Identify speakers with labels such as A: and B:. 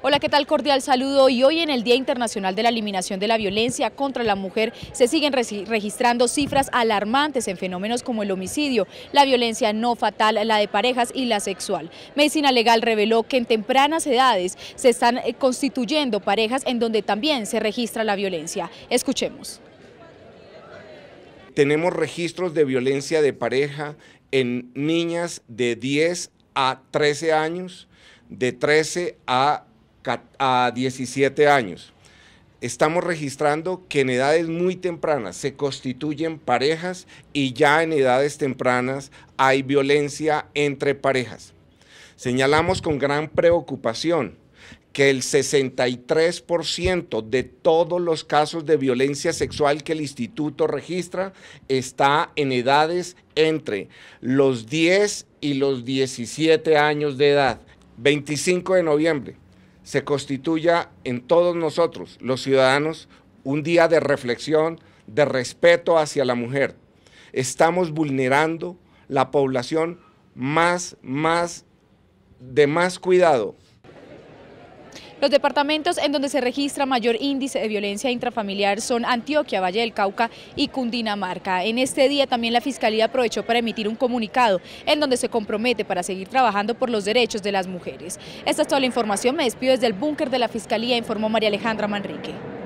A: Hola, ¿qué tal? Cordial saludo. Y hoy en el Día Internacional de la Eliminación de la Violencia contra la Mujer se siguen registrando cifras alarmantes en fenómenos como el homicidio, la violencia no fatal, la de parejas y la sexual. Medicina Legal reveló que en tempranas edades se están eh, constituyendo parejas en donde también se registra la violencia. Escuchemos.
B: Tenemos registros de violencia de pareja en niñas de 10 a 13 años, de 13 a a 17 años. Estamos registrando que en edades muy tempranas se constituyen parejas y ya en edades tempranas hay violencia entre parejas. Señalamos con gran preocupación que el 63% de todos los casos de violencia sexual que el instituto registra está en edades entre los 10 y los 17 años de edad. 25 de noviembre, se constituya en todos nosotros, los ciudadanos, un día de reflexión, de respeto hacia la mujer. Estamos vulnerando la población más, más, de más cuidado
A: los departamentos en donde se registra mayor índice de violencia intrafamiliar son Antioquia, Valle del Cauca y Cundinamarca. En este día también la Fiscalía aprovechó para emitir un comunicado en donde se compromete para seguir trabajando por los derechos de las mujeres. Esta es toda la información, me despido desde el búnker de la Fiscalía, informó María Alejandra Manrique.